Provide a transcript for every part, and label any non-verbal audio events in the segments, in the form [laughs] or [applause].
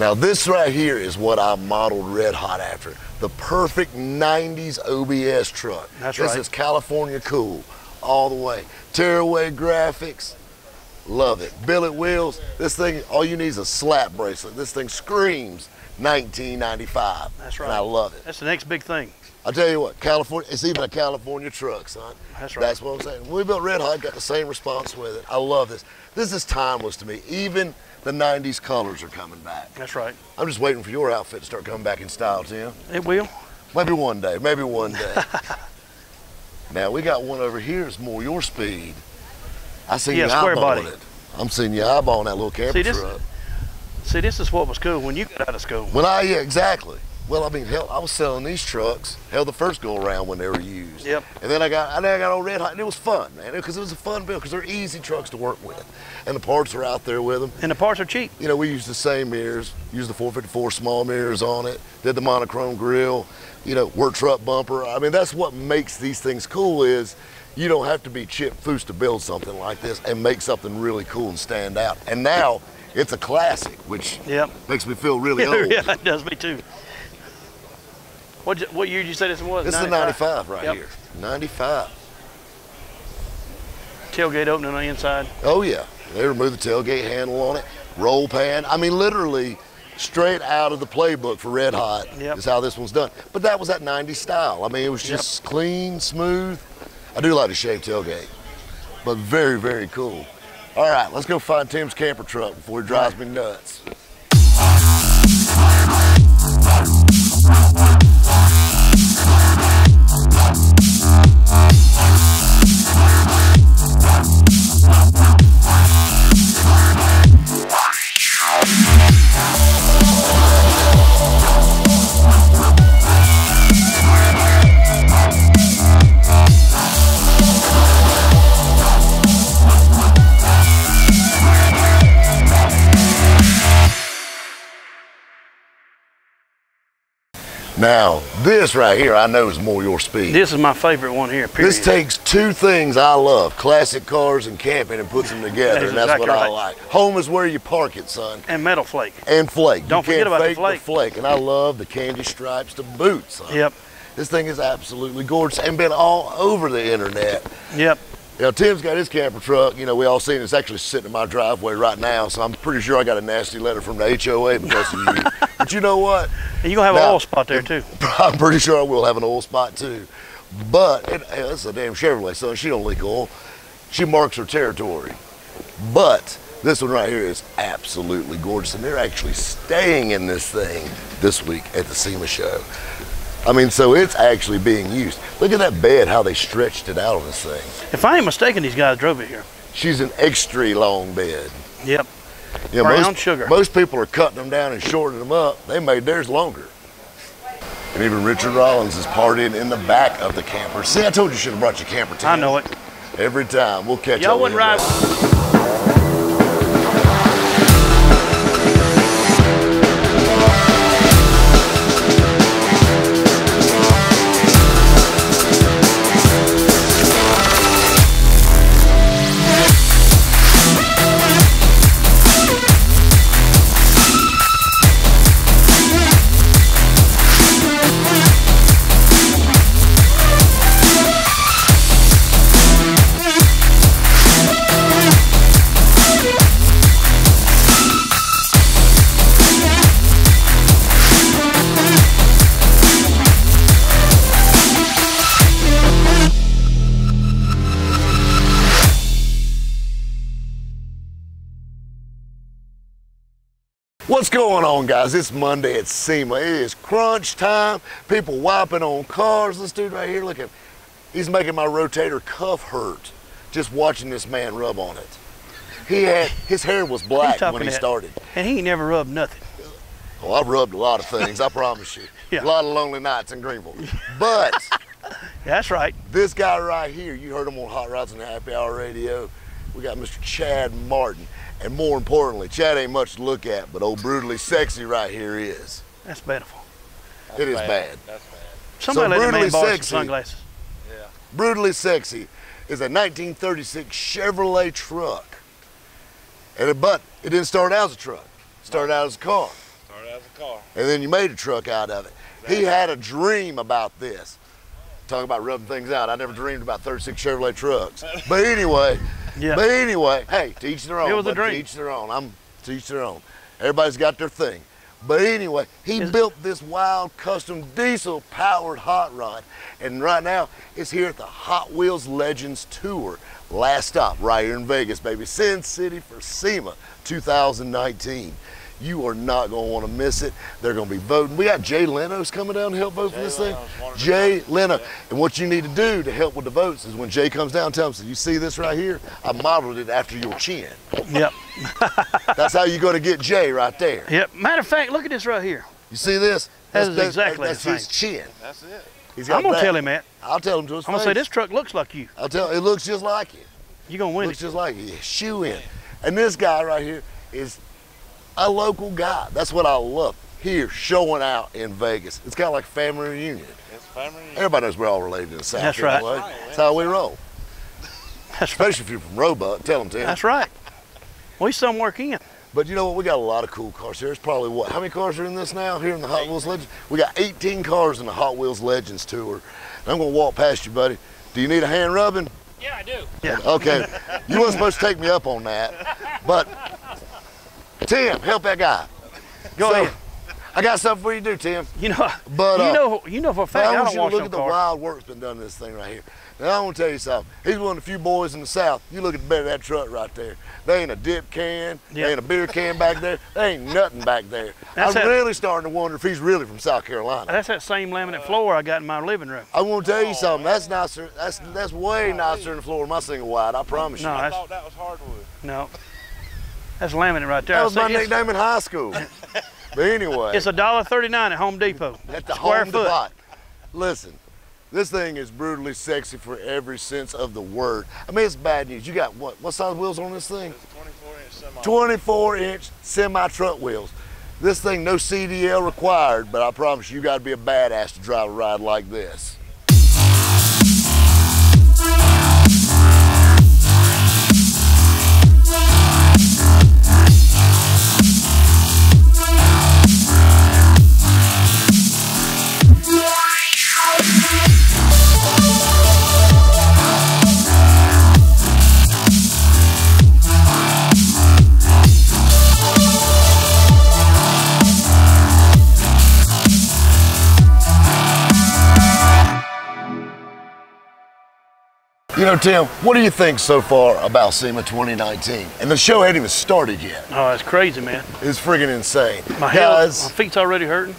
Now this right here is what I modeled Red Hot after. The perfect 90s OBS truck. That's this right. is California cool all the way. Tearaway graphics, love it. Billet wheels, this thing, all you need is a slap bracelet. This thing screams 1995. That's right. And I love it. That's the next big thing. I'll tell you what, California, it's even a California truck, son. That's right. That's what I'm saying. When we built Red Hot, got the same response with it. I love this. This is timeless to me. Even the 90s colors are coming back. That's right. I'm just waiting for your outfit to start coming back in style, Tim. It will. Maybe one day, maybe one day. [laughs] now we got one over here that's more your speed. I see Yeah, you eyeballing it. I'm seeing you eyeballing that little camper See, this- truck. See, this is what was cool when you got out of school. When I, yeah, exactly. Well, I mean, hell, I was selling these trucks, hell, the first go around when they were used. Yep. And then I got, and then I got on Red Hot, and it was fun, man, because it was a fun build, because they're easy trucks to work with. And the parts are out there with them. And the parts are cheap. You know, we used the same mirrors, used the 454 small mirrors on it, did the monochrome grill, you know, work truck bumper. I mean, that's what makes these things cool is you don't have to be Chip Foose to build something like this and make something really cool and stand out. And now it's a classic, which Yep. makes me feel really [laughs] old. yeah, it does me too. What what year did you say this was? This is a 95 right Yep. here. 95. Tailgate opening on the inside. Oh yeah, they removed the tailgate handle on it, roll pan. I mean, literally straight out of the playbook for Red Hot Yep. is how this one's done. But that was that 90s style. I mean, it was just clean, smooth. I do like a shaved tailgate, but very, very cool. All right, let's go find Tim's camper truck before he drives me nuts. Now, this right here, I know is more your speed. This is my favorite one here. Period. This takes two things I love, classic cars and camping, and puts them together, That and that's what exactly I like. Home is where you park it, son. and metal flake. And flake. Don't you forget about the flake. flake. And I love the candy stripes to boot, son. Yep. This thing is absolutely gorgeous and been all over the internet. Yep. Know, Tim's got his camper truck. You know, we all seen it. It's actually sitting in my driveway right now, so I'm pretty sure I got a nasty letter from the HOA because of you. [laughs] but you know what? And [laughs] you gonna have Now- an oil spot there too. [laughs] I'm pretty sure I will have an oil spot too. But it, hey, this a damn Chevrolet, so She don't leak oil. She marks her territory. But this one right here is absolutely gorgeous, and they're actually staying in this thing this week at the SEMA show. I mean, so it's actually being used. Look at that bed, how they stretched it out on this thing. If I ain't mistaken, these guys drove it here. She's an extra long bed. Yep. Know, Brown most, sugar. Most people are cutting them down and shortening them up. They made theirs longer. And even Richard Rollins is partying in the back of the camper. See, I told you you should have brought your camper to I know it. Every time. We'll catch Y'all with wouldn't ride. What's going on, guys? It's Monday at SEMA. It is crunch time. People wiping on cars. This dude right here, look at him. He's making my rotator cuff hurt just watching this man rub on it. He had his hair was black when he started. And he ain't never rubbed nothing. Oh, I've rubbed a lot of things, I promise you. [laughs] Yeah. A lot of lonely nights in Greenville. But [laughs] That's right. this guy right here, you heard him on Hot Rods and the Happy Hour Radio. We got Mr. Chad Martin. And more importantly, Chad ain't much to look at, but old brutally sexy right here is. That's beautiful. it is bad. That's bad. Somebody let that brutally man borrow some sexy. sunglasses. Yeah. Brutally Sexy is a 1936 Chevrolet truck. And it, but it didn't start out as a truck. It started out as a car. Started out as a car. and then you made a truck out of it. He had a dream about this. Talking about rubbing things out. I never dreamed about 36 Chevrolet trucks. [laughs] But anyway, Yeah. but anyway, hey, to each their own. It was a dream. To each their own. I'm to each their own. Everybody's got their thing. But anyway, he Is- built this wild custom diesel powered hot rod. And right now, it's here at the Hot Wheels Legends Tour. Last stop right here in Vegas, baby. Sin City for SEMA 2019. You are not going to want to miss it. They're going to be voting. We got Jay Leno's coming down to help vote for this Leno's thing. one of the Jay. Leno. Yeah. And what you need to do to help with the votes is when Jay comes down, tell him, so you see this right here? I modeled it after your chin. Yep. [laughs] That's how you're going to get Jay right there. Yep. Matter of fact, look at this right here. You see this? That That's, is that's- exactly that's the his chin. That's it. He's got I'm gonna tell him that. I'll tell him to his I'm gonna say this truck looks like you. I'll tell it looks just like you. You're gonna win looks it. just like you. Shoe in. And this guy right here is a local guy. That's what I love. Here, showing out in Vegas. It's kind of like family reunion. It's family. reunion. Everybody knows we're all related in the South. That's right. anyway. Oh, That's how we roll. [laughs] That's right. Especially if you're from Roebuck. Tell them, Tim. That's right. We some work in. But you know what? We got a lot of cool cars here. There's probably what? How many cars are in this now here in the Hot Wheels Legends? We got 18 cars in the Hot Wheels Legends tour. And I'm gonna walk past you, buddy. Do you need a hand rubbing? Yeah, I do. Yeah. Okay. you weren't supposed to take me up on that. But Tim, help that guy. Go So, ahead. I got something for you to do, Tim. You know. But, uh, you know. You know for a fact I I want don't you to wash look no at the car. wild work's been done to this thing right here. Now I want to tell you something. He's one of the few boys in the South. You look at the bed of that truck right there. There ain't a dip can. Yeah. There ain't a beer can back there. There ain't nothing back there. That's I'm it. really starting to wonder if he's really from South Carolina. That's that same laminate floor I got in my living room. I want to tell you something. That's nicer. That's that's way nicer than the floor of my single wide. I promise you. No, I thought that was hardwood. no. That's laminate right there. That I was my see nickname in high school. [laughs] but anyway, It's a dollar thirty-nine at Home Depot. at the square home foot. depot. Listen, this thing is brutally sexy for every sense of the word. I mean, it's bad news. You got what? What size wheels on this thing? It's 24 inch semi. 24 inch semi truck wheels. This thing, no CDL required, but I promise you, you got to be a badass to drive a ride like this. You know, Tim, what do you think so far about SEMA 2019? And the show hadn't even started yet. Oh, it's crazy, man. It's friggin' insane. My head, Guys, my feet's already hurting.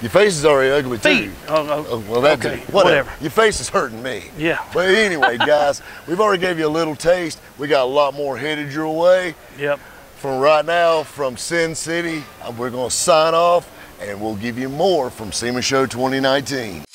your face is already ugly Feet. too. Oh, oh, Oh, well, that okay. Whatever. whatever. Your face is hurting me. Yeah. But anyway, [laughs] guys, we've already gave you a little taste. We got a lot more headed your way. Yep. From right now, from Sin City, uh, we're going to sign off, and we'll give you more from SEMA Show 2019.